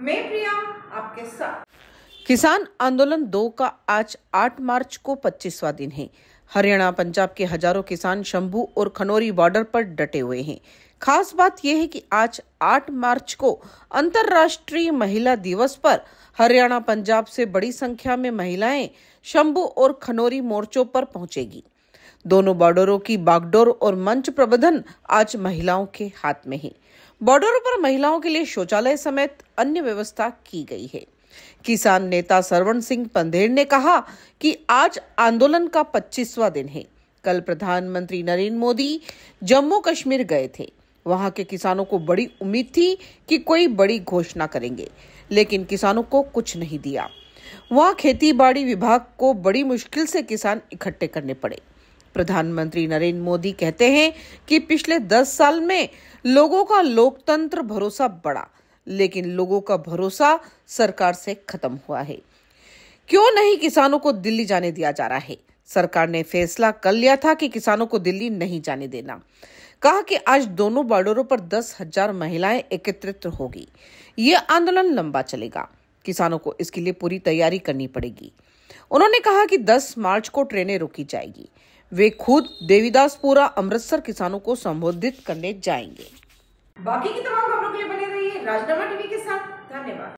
मैं प्रिया, आपके साथ। किसान आंदोलन दो का आज 8 मार्च को 25वां दिन है। हरियाणा, पंजाब के हज़ारों किसान शंभू और खनौरी बॉर्डर पर डटे हुए हैं। खास बात यह है कि आज 8 मार्च को अंतर्राष्ट्रीय महिला दिवस पर हरियाणा, पंजाब से बड़ी संख्या में महिलाएँ शंभू और खनौरी मोर्चों पर पहुंचेगी। दोनों बॉर्डरों की बागडोर और मंच प्रबंधन आज महिलाओं के हाथ में है। बॉर्डरों पर महिलाओं के लिए शौचालय समेत अन्य व्यवस्था की गई है। किसान नेता सरवण सिंह पंधेर ने कहा कि आज आंदोलन का 25वां दिन है। कल प्रधानमंत्री नरेंद्र मोदी जम्मू कश्मीर गए थे। वहाँ के किसानों को बड़ी उम्मीद थी कि कोई बड़ी घोषणा करेंगे, लेकिन किसानों को कुछ नहीं दिया। वहाँ खेती बाड़ी विभाग को बड़ी मुश्किल से किसान इकट्ठे करने पड़े। प्रधानमंत्री नरेंद्र मोदी कहते हैं कि पिछले दस साल में लोगों का लोकतंत्र भरोसा बढ़ा, लेकिन लोगों का भरोसा सरकार से खत्म हुआ है। क्यों नहीं किसानों को दिल्ली जाने दिया जा रहा है? सरकार ने फैसला कर लिया था कि किसानों को दिल्ली नहीं जाने देना। कहा कि आज दोनों बॉर्डरों पर दस हज़ार महिलाएँ एकत्रित होगी। ये आंदोलन लंबा चलेगा। किसानों को इसके लिए पूरी तैयारी करनी पड़ेगी। उन्होंने कहा कि 10 मार्च को ट्रेनें रोकी जाएगी। वे खुद देवीदासपुरा अमृतसर किसानों को संबोधित करने जाएँगे। बाकी की तमाम खबरों के लिए बने रहिए राजनामा टीवी के साथ। धन्यवाद।